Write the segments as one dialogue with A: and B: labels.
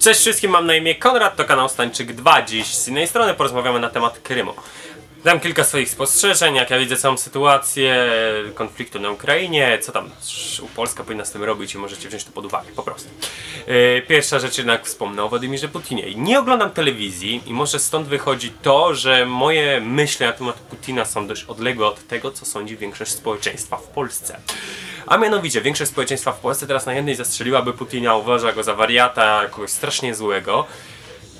A: Cześć wszystkim, mam na imię Konrad, to kanał Stańczyk 2. Dziś z innej strony porozmawiamy na temat Krymu. Dam kilka swoich spostrzeżeń, jak ja widzę całą sytuację konfliktu na Ukrainie, co tam Polska powinna z tym robić i możecie wziąć to pod uwagę, po prostu. Yy, Pierwsza rzecz jednak wspomnę o Władimirze Putinie. Nie oglądam telewizji i może stąd wychodzi to, że moje myśli na temat Putina są dość odległe od tego, co sądzi większość społeczeństwa w Polsce. A mianowicie większość społeczeństwa w Polsce teraz na jednej zastrzeliłaby Putina, uważa go za wariata, kogoś strasznie złego.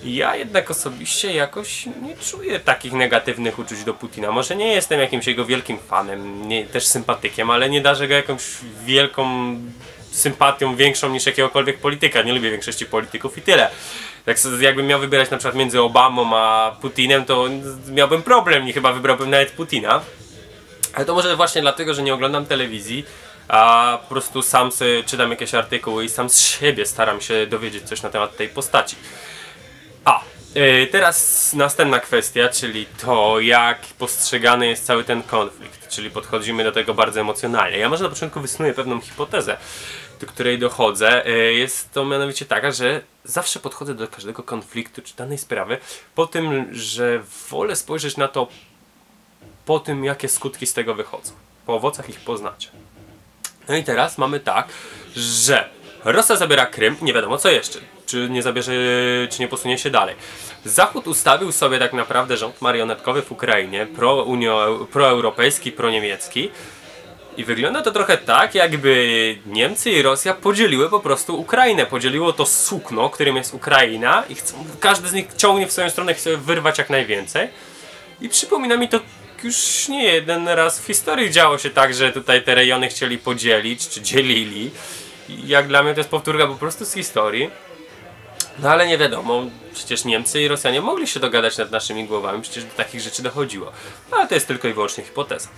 A: Ja jednak osobiście jakoś nie czuję takich negatywnych uczuć do Putina. Może nie jestem jakimś jego wielkim fanem, nie, też sympatykiem, ale nie darzę go jakąś wielką sympatią, większą niż jakiegokolwiek polityka. Nie lubię większości polityków i tyle. Tak jakbym miał wybierać na przykład między Obamą a Putinem, to miałbym problem i chyba wybrałbym nawet Putina. Ale to może właśnie dlatego, że nie oglądam telewizji, a po prostu sam sobie czytam jakieś artykuły i sam z siebie staram się dowiedzieć coś na temat tej postaci. A, y, teraz następna kwestia, czyli to, jak postrzegany jest cały ten konflikt, czyli podchodzimy do tego bardzo emocjonalnie. Ja może na początku wysnuję pewną hipotezę, do której dochodzę. Y, Jest to mianowicie taka, że zawsze podchodzę do każdego konfliktu czy danej sprawy po tym, że wolę spojrzeć na to po tym, jakie skutki z tego wychodzą. Po owocach ich poznacie. No i teraz mamy tak, że Rosja zabiera Krym, nie wiadomo co jeszcze. Czy nie zabierze, czy nie posunie się dalej. Zachód ustawił sobie tak naprawdę rząd marionetkowy w Ukrainie, pro-unio- proeuropejski, proniemiecki. I wygląda to trochę tak, jakby Niemcy i Rosja podzieliły po prostu Ukrainę. Podzieliło to sukno, którym jest Ukraina i chcą, każdy z nich ciągnie w swoją stronę, chce wyrwać jak najwięcej. I przypomina mi to już nie jeden raz w historii działo się tak, że tutaj te rejony chcieli podzielić, czy dzielili. Jak dla mnie to jest powtórka po prostu z historii. No ale nie wiadomo, przecież Niemcy i Rosjanie mogli się dogadać nad naszymi głowami, przecież do takich rzeczy dochodziło. No, ale to jest tylko i wyłącznie hipoteza.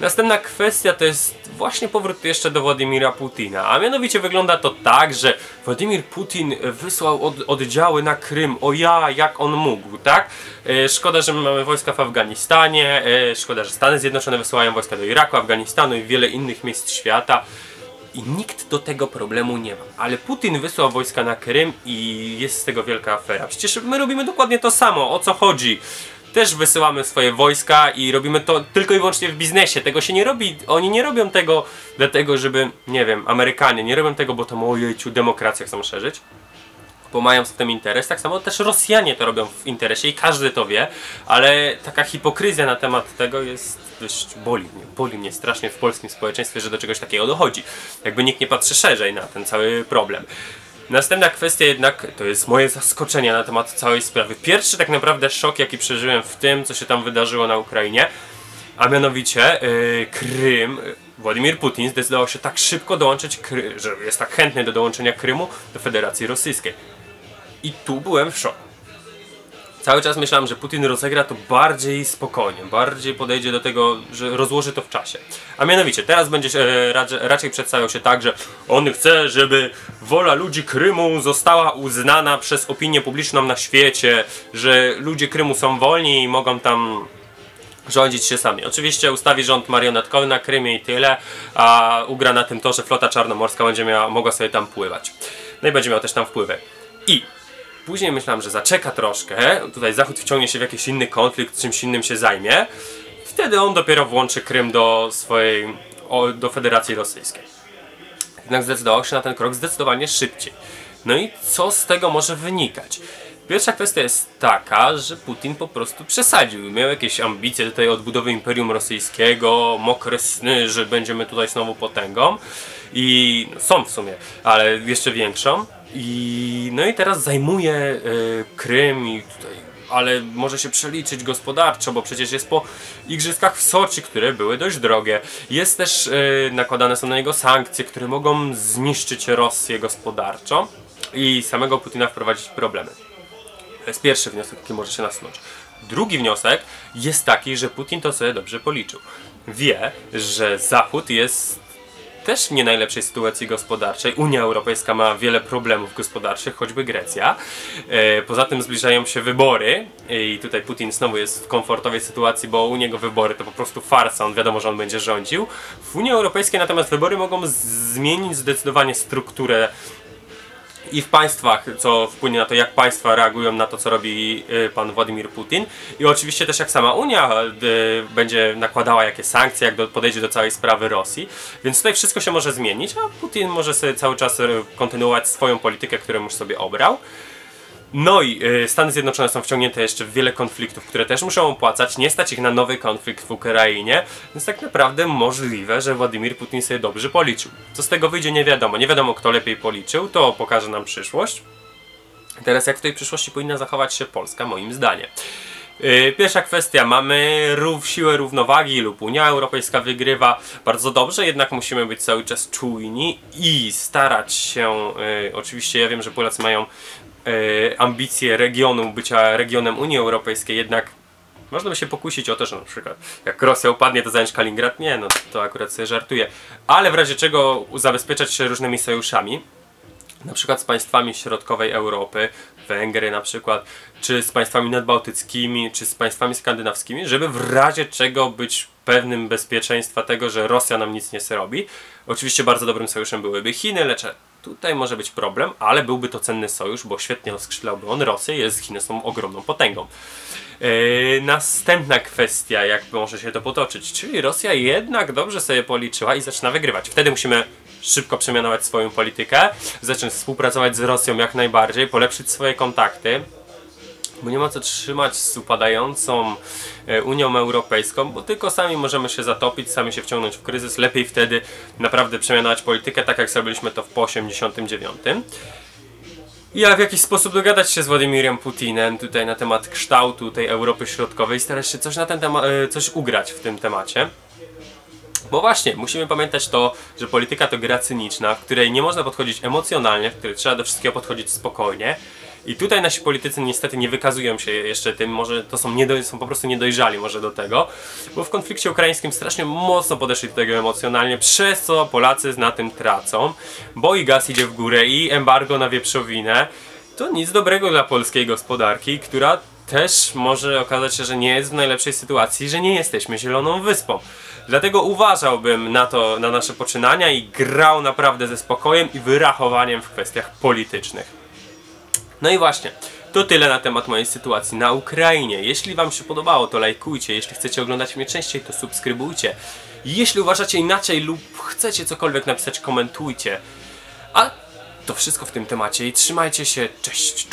A: Następna kwestia to jest właśnie powrót jeszcze do Władimira Putina. A mianowicie wygląda to tak, że Władimir Putin wysłał od, oddziały na Krym. O ja, jak on mógł, tak? E, szkoda, że my mamy wojska w Afganistanie. E, szkoda, że Stany Zjednoczone wysyłają wojska do Iraku, Afganistanu i wiele innych miejsc świata. I nikt do tego problemu nie ma. Ale Putin wysłał wojska na Krym i jest z tego wielka afera. Przecież my robimy dokładnie to samo. O co chodzi? Też wysyłamy swoje wojska i robimy to tylko i wyłącznie w biznesie. Tego się nie robi. Oni nie robią tego dlatego, żeby, nie wiem, Amerykanie nie robią tego, bo to ojejciu, demokrację chcą szerzyć bo mają w tym interes. Tak samo też Rosjanie to robią w interesie i każdy to wie, ale taka hipokryzja na temat tego jest dość boli mnie, boli mnie strasznie w polskim społeczeństwie, że do czegoś takiego dochodzi. Jakby nikt nie patrzy szerzej na ten cały problem. Następna kwestia jednak to jest moje zaskoczenie na temat całej sprawy. Pierwszy tak naprawdę szok, jaki przeżyłem w tym, co się tam wydarzyło na Ukrainie, a mianowicie yy, Krym, Władimir Putin zdecydował się tak szybko dołączyć, że jest tak chętny do dołączenia Krymu do Federacji Rosyjskiej. I tu byłem w szoku. Cały czas myślałem, że Putin rozegra to bardziej spokojnie, bardziej podejdzie do tego, że rozłoży to w czasie. A mianowicie, teraz będzie się, e, raczej, przedstawiał się tak, że on chce, żeby wola ludzi Krymu została uznana przez opinię publiczną na świecie, że ludzie Krymu są wolni i mogą tam rządzić się sami. Oczywiście ustawi rząd marionetkowy na Krymie i tyle, a ugra na tym to, że flota czarnomorska będzie miała, mogła sobie tam pływać. No i będzie miał też tam wpływy. I później myślałem, że zaczeka troszkę, tutaj Zachód wciągnie się w jakiś inny konflikt, czymś innym się zajmie. Wtedy on dopiero włączy Krym do swojej, do Federacji Rosyjskiej. Jednak zdecydował się na ten krok zdecydowanie szybciej. No i co z tego może wynikać? Pierwsza kwestia jest taka, że Putin po prostu przesadził. Miał jakieś ambicje tutaj odbudowy Imperium Rosyjskiego, mokre sny, że będziemy tutaj znowu potęgą. I no, są w sumie, ale jeszcze większą. I no i teraz zajmuje y, Krym i tutaj ale może się przeliczyć gospodarczo, bo przecież jest po igrzyskach w Soczi, które były dość drogie. Jest też yy, nakładane są na niego sankcje, które mogą zniszczyć Rosję gospodarczo i samego Putina wprowadzić problemy. To jest pierwszy wniosek, jaki może się nasunąć. Drugi wniosek jest taki, że Putin to sobie dobrze policzył. Wie, że Zachód jest też nie najlepszej sytuacji gospodarczej. Unia Europejska ma wiele problemów gospodarczych, choćby Grecja. E, Poza tym zbliżają się wybory i tutaj Putin znowu jest w komfortowej sytuacji, bo u niego wybory to po prostu farsa, on wiadomo, że on będzie rządził. W Unii Europejskiej natomiast wybory mogą zmienić zdecydowanie strukturę i w państwach, co wpłynie na to, jak państwa reagują na to, co robi y, pan Władimir Putin. I oczywiście też jak sama Unia y, będzie nakładała jakie sankcje, jak podejdzie do całej sprawy Rosji. Więc tutaj wszystko się może zmienić, a Putin może sobie cały czas y, kontynuować swoją politykę, którą już sobie obrał. No i y, Stany Zjednoczone są wciągnięte jeszcze w wiele konfliktów, które też muszą opłacać. Nie stać ich na nowy konflikt w Ukrainie, więc tak naprawdę możliwe, że Władimir Putin sobie dobrze policzył. Co z tego wyjdzie, nie wiadomo. Nie wiadomo, kto lepiej policzył, to pokaże nam przyszłość. Teraz, jak w tej przyszłości powinna zachować się Polska, moim zdaniem. Yy, Pierwsza kwestia, mamy rów, siłę równowagi lub Unia Europejska wygrywa bardzo dobrze, jednak musimy być cały czas czujni i starać się, yy, oczywiście ja wiem, że Polacy mają ambicje regionu, bycia regionem Unii Europejskiej, jednak można by się pokusić o to, że na przykład jak Rosja upadnie, to zająć Kaliningrad? Nie, no to akurat sobie żartuję. Ale w razie czego zabezpieczać się różnymi sojuszami, na przykład z państwami środkowej Europy, Węgry na przykład, czy z państwami nadbałtyckimi, czy z państwami skandynawskimi, żeby w razie czego być pewnym bezpieczeństwa tego, że Rosja nam nic nie zrobi. Oczywiście bardzo dobrym sojuszem byłyby Chiny, lecz tutaj może być problem, ale byłby to cenny sojusz, bo świetnie rozkrzyżlałby on Rosję, jest Chiny są ogromną potęgą. Yy, następna kwestia, jak może się to potoczyć, czyli Rosja jednak dobrze sobie policzyła i zaczyna wygrywać. Wtedy musimy szybko przemianować swoją politykę, zacząć współpracować z Rosją jak najbardziej, polepszyć swoje kontakty, bo nie ma co trzymać z upadającą e, Unią Europejską, bo tylko sami możemy się zatopić, sami się wciągnąć w kryzys. Lepiej wtedy naprawdę przemianować politykę, tak jak zrobiliśmy to w po 89. I jak w jakiś sposób dogadać się z Władimirem Putinem tutaj na temat kształtu tej Europy Środkowej, starać się coś na ten temat, e, coś ugrać w tym temacie. Bo właśnie, musimy pamiętać to, że polityka to gra cyniczna, w której nie można podchodzić emocjonalnie, w której trzeba do wszystkiego podchodzić spokojnie. I tutaj nasi politycy niestety nie wykazują się jeszcze tym, może to są, niedoj, są po prostu niedojrzali może do tego, bo w konflikcie ukraińskim strasznie mocno podeszli do tego emocjonalnie, przez co Polacy na tym tracą, bo i gaz idzie w górę i embargo na wieprzowinę, to nic dobrego dla polskiej gospodarki, która też może okazać się, że nie jest w najlepszej sytuacji, że nie jesteśmy zieloną wyspą. Dlatego uważałbym na to, na nasze poczynania i grał naprawdę ze spokojem i wyrachowaniem w kwestiach politycznych. No i właśnie, to tyle na temat mojej sytuacji na Ukrainie. Jeśli Wam się podobało, to lajkujcie. Jeśli chcecie oglądać mnie częściej, to subskrybujcie. Jeśli uważacie inaczej lub chcecie cokolwiek napisać, komentujcie. A to wszystko w tym temacie i trzymajcie się. Cześć!